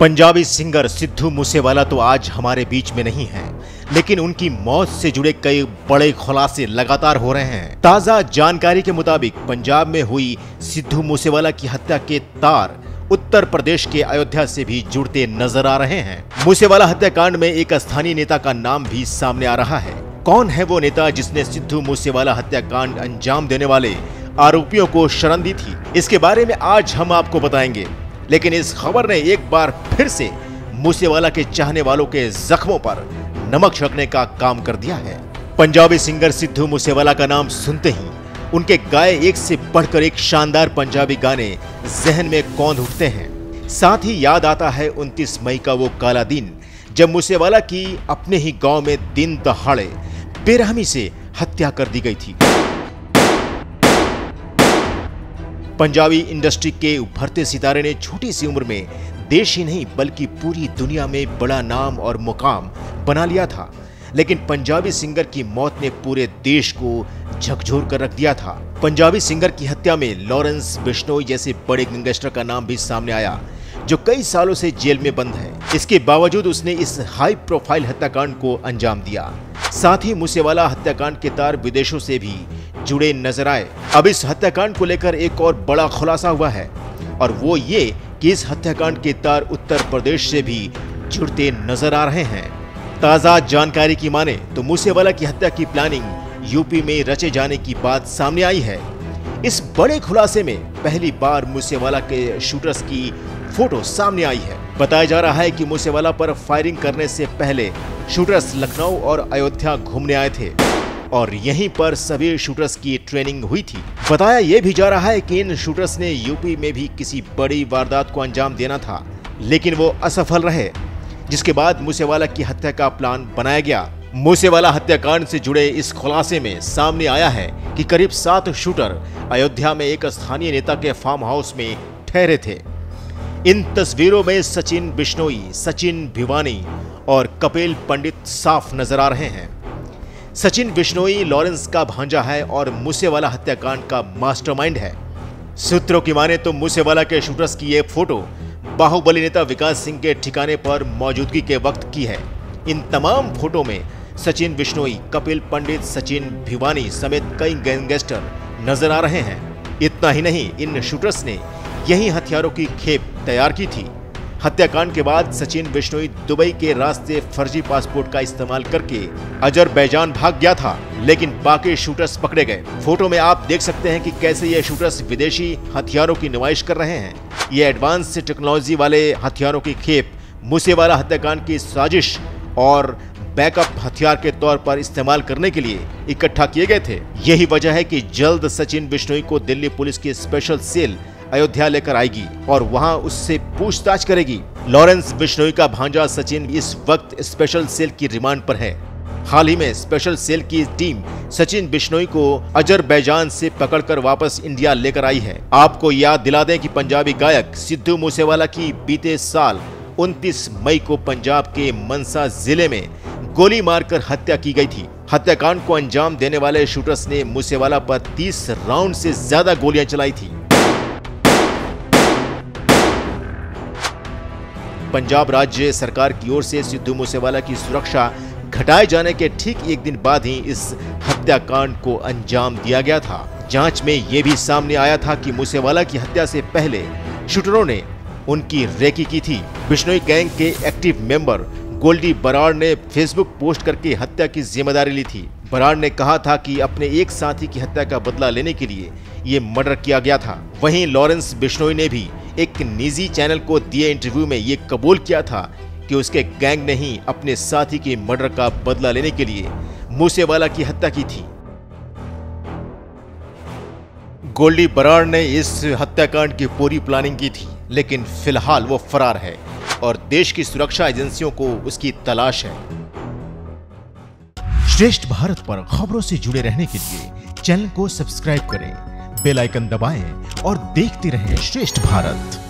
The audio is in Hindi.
पंजाबी सिंगर सिद्धू मूसेवाला तो आज हमारे बीच में नहीं है, लेकिन उनकी मौत से जुड़े कई बड़े खुलासे लगातार हो रहे हैं। ताज़ा जानकारी के मुताबिक, पंजाब में हुई सिद्धू मूसेवाला की हत्या के तार उत्तर प्रदेश के अयोध्या से भी जुड़ते नज़र आ रहे हैं। मूसेवाला हत्याकांड में एक स्थानीय नेता का नाम भी सामने आ रहा है। कौन है वो नेता जिसने सिद्धू मूसेवाला हत्याकांड अंजाम देने वाले आरोपियों को शरण दी थी? इसके बारे में आज हम आपको बताएँगे। लेकिन इस खबर ने एक बार फिर से मूसेवाला के चाहने वालों के जख्मों पर नमक छिड़कने का काम कर दिया है। पंजाबी सिंगर सिद्धू मूसेवाला का नाम सुनते ही उनके गाए एक से बढ़कर एक शानदार पंजाबी गाने जहन में कौन उठते हैं। साथ ही याद आता है 29 मई का वो काला दिन, जब मूसेवाला की अपने ही गाँव में दिन दहाड़े बेरहमी से हत्या कर दी गई थी। पंजाबी इंडस्ट्री के उभरते सितारे ने छोटी सी उम्र में देश ही नहीं, बल्कि पूरी दुनिया में बड़ा नाम और मुकाम बना लिया था। लेकिन पंजाबी सिंगर की मौत ने पूरे देश को झकझोर कर रख दिया था। पंजाबी सिंगर की हत्या में लॉरेंस बिश्नोई जैसे बड़े गैंगस्टर का नाम भी सामने आया, जो कई सालों से जेल में बंद है। इसके बावजूद उसने इस हाई प्रोफ़ाइल हत्याकांड को अंजाम दिया। साथ ही मूसेवाला हत्याकांड के तार विदेशों से भी जुड़े नज़र आए। अब इस हत्याकांड को लेकर एक और बड़ा खुलासा हुआ है, और वो ये कि इस हत्याकांड के तार उत्तर प्रदेश से भी जुड़ते नज़र आ रहे हैं। ताज़ा जानकारी की माने तो मूसेवाला की हत्या की प्लानिंग यूपी में रचे जाने की बात सामने आई है। इस बड़े खुलासे में पहली बार मूसेवाला के शूटर्स की फ़ोटो सामने आई है। बताया जा रहा है कि मूसेवाला पर फायरिंग करने से पहले शूटर्स लखनऊ और अयोध्या घूमने आए थे। और यहीं पर सभी शूटर्स की ट्रेनिंग हुई थी। बताया यह भी जा रहा है कि इन शूटर्स ने यूपी में भी किसी बड़ी वारदात को अंजाम देना था, लेकिन वो असफल रहे, जिसके बाद मूसेवाला की हत्या का प्लान बनाया गया। मूसेवाला हत्याकांड से जुड़े इस खुलासे में सामने आया है कि करीब सात शूटर अयोध्या में एक स्थानीय नेता के फार्म हाउस में ठहरे थे। इन तस्वीरों में सचिन बिश्नोई, सचिन भिवानी और कपिल पंडित साफ़ नज़र आ रहे हैं। सचिन बिश्नोई, लॉरेंस का भांजा है और मूसेवाला हत्याकांड का मास्टरमाइंड है। सूत्रों की माने तो मूसेवाला के शूटर्स की ये फ़ोटो बाहुबली नेता विकास सिंह के ठिकाने पर मौजूदगी के वक्त की है। इन तमाम फ़ोटो में सचिन बिश्नोई, कपिल पंडित, सचिन भिवानी समेत कई गैंगस्टर नज़र आ रहे हैं। इतना ही नहीं, इन शूटर्स ने यही हथियारों की खेप तैयार की थी। हत्याकांड के बाद सचिन बिश्नोई दुबई के रास्ते फर्जी पासपोर्ट का इस्तेमाल करके अजरबैजान भाग गया था, लेकिन बाकी शूटर्स पकड़े गए। फ़ोटो में आप देख सकते हैं कि कैसे ये शूटर्स विदेशी हथियारों की नुमाइश कर रहे हैं। ये एडवांस टेक्नोलॉजी वाले हथियारों की खेप, मूसेवाला हत्याकांड की साजिश और बैकअप हथियार के तौर पर इस्तेमाल करने के लिए इकट्ठा किए गए थे। यही वजह है कि जल्द सचिन बिश्नोई को दिल्ली पुलिस की स्पेशल सेल अयोध्या लेकर आएगी और वहाँ उससे पूछताछ करेगी। लॉरेंस बिश्नोई का भांजा सचिन इस वक्त स्पेशल सेल की रिमांड पर है। हाल ही में स्पेशल सेल की टीम सचिन बिश्नोई को अजरबैजान से पकड़कर वापस इंडिया लेकर आई है। आपको याद दिला दें कि पंजाबी गायक सिद्धू मूसेवाला की बीते साल 29 मई को पंजाब के मनसा ज़िले में गोली मारकर हत्या की गई थी। हत्याकांड को अंजाम देने वाले शूटर्स ने मूसेवाला पर 30 राउंड से ज़्यादा गोलियाँ चलाई थी। पंजाब राज्य सरकार की ओर से सिद्धू मूसेवाला की सुरक्षा घटाए जाने के ठीक एक दिन बाद ही इस हत्याकांड को अंजाम दिया गया था। जाँच में यह भी सामने आया था कि मूसेवाला की हत्या से पहले शूटरों ने उनकी रेकी की थी। बिश्नोई गैंग के एक्टिव मेंबर गोल्डी बराड़ ने फेसबुक पोस्ट करके हत्या की ज़िम्मेदारी ली थी। बराड़ ने कहा था कि अपने एक साथी की हत्या का बदला लेने के लिए ये मर्डर किया गया था। वहीं लॉरेंस बिश्नोई ने भी एक निजी चैनल को दिए इंटरव्यू में ये कबूल किया था कि उसके गैंग ने ही अपने साथी के मर्डर का बदला लेने के लिए मूसेवाला की हत्या की थी। गोल्डी बराड़ ने इस हत्याकांड की पूरी प्लानिंग की थी, लेकिन फ़िलहाल वो फरार है और देश की सुरक्षा एजेंसियों को उसकी तलाश है। श्रेष्ठ भारत पर खबरों से जुड़े रहने के लिए चैनल को सब्सक्राइब करें। बेल आइकन दबाएँ और देखते रहें श्रेष्ठ भारत।